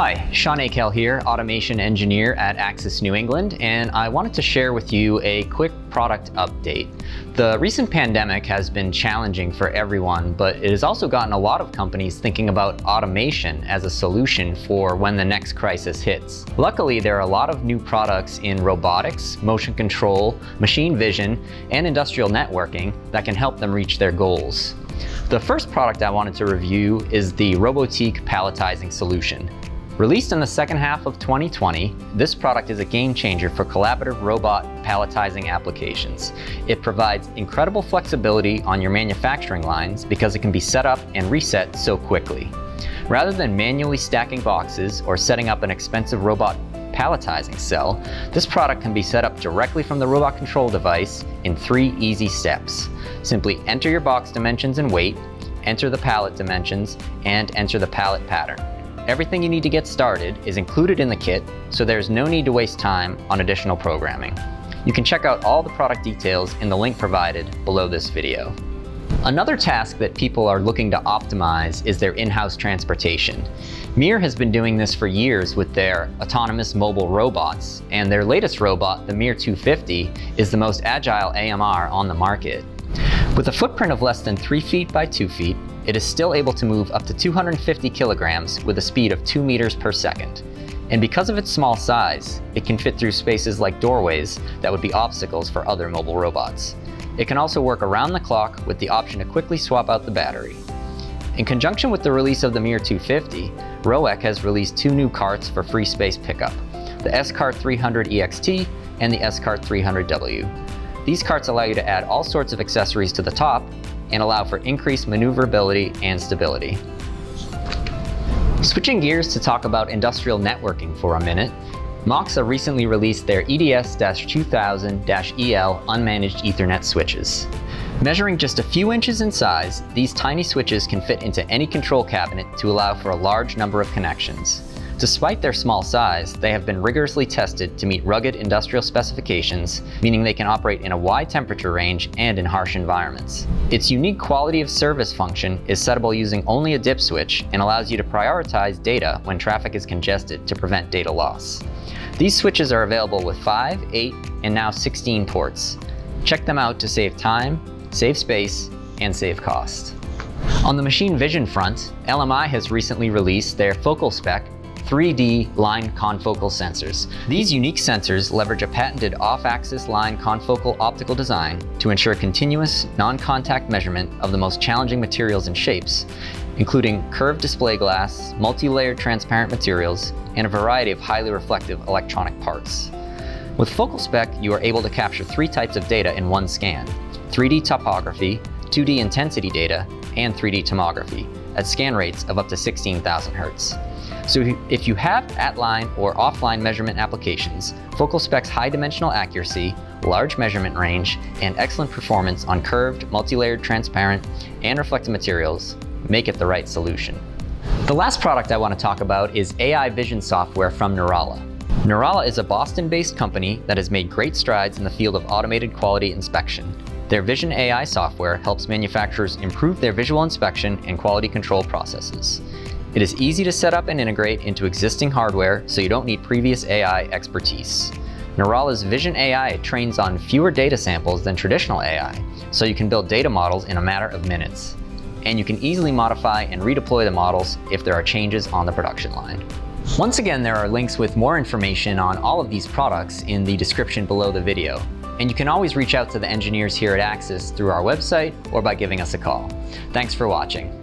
Hi, Sean Akel here, automation engineer at Axis New England, and I wanted to share with you a quick product update. The recent pandemic has been challenging for everyone, but it has also gotten a lot of companies thinking about automation as a solution for when the next crisis hits. Luckily, there are a lot of new products in robotics, motion control, machine vision, and industrial networking that can help them reach their goals. The first product I wanted to review is the Robotiq palletizing solution. Released in the second half of 2020, this product is a game changer for collaborative robot palletizing applications. It provides incredible flexibility on your manufacturing lines because it can be set up and reset so quickly. Rather than manually stacking boxes or setting up an expensive robot palletizing cell, this product can be set up directly from the robot control device in three easy steps. Simply enter your box dimensions and weight, enter the pallet dimensions, and enter the pallet pattern. Everything you need to get started is included in the kit, so there's no need to waste time on additional programming. You can check out all the product details in the link provided below this video. Another task that people are looking to optimize is their in-house transportation. MiR has been doing this for years with their autonomous mobile robots, and their latest robot, the MiR 250, is the most agile AMR on the market. With a footprint of less than 3 feet by 2 feet, it is still able to move up to 250 kilograms with a speed of 2 meters per second. And because of its small size, it can fit through spaces like doorways that would be obstacles for other mobile robots. It can also work around the clock with the option to quickly swap out the battery. In conjunction with the release of the MiR 250, ROEQ has released two new carts for free space pickup, the S-Cart 300 EXT and the S-Cart 300W. These carts allow you to add all sorts of accessories to the top and allow for increased maneuverability and stability. Switching gears to talk about industrial networking for a minute, Moxa recently released their EDS-2000-EL unmanaged Ethernet switches. Measuring just a few inches in size, these tiny switches can fit into any control cabinet to allow for a large number of connections. Despite their small size, they have been rigorously tested to meet rugged industrial specifications, meaning they can operate in a wide temperature range and in harsh environments. Its unique quality of service function is settable using only a dip switch and allows you to prioritize data when traffic is congested to prevent data loss. These switches are available with 5, 8, and now 16 ports. Check them out to save time, save space, and save cost. On the machine vision front, LMI has recently released their focal spec 3D line confocal sensors. These unique sensors leverage a patented off-axis line confocal optical design to ensure continuous, non-contact measurement of the most challenging materials and shapes, including curved display glass, multi-layered transparent materials, and a variety of highly reflective electronic parts. With Focal Spec, you are able to capture three types of data in one scan, 3D topography, 2D intensity data, and 3D tomography, at scan rates of up to 16,000 Hz. So if you have at-line or offline measurement applications, Focal Spec's high dimensional accuracy, large measurement range, and excellent performance on curved, multi-layered transparent, and reflective materials make it the right solution. The last product I want to talk about is AI vision software from Neurala. Neurala is a Boston-based company that has made great strides in the field of automated quality inspection. Their Vision AI software helps manufacturers improve their visual inspection and quality control processes. It is easy to set up and integrate into existing hardware, so you don't need previous AI expertise. Neurala's Vision AI trains on fewer data samples than traditional AI, so you can build data models in a matter of minutes. And you can easily modify and redeploy the models if there are changes on the production line. Once again, there are links with more information on all of these products in the description below the video. And you can always reach out to the engineers here at Axis through our website or by giving us a call. Thanks for watching.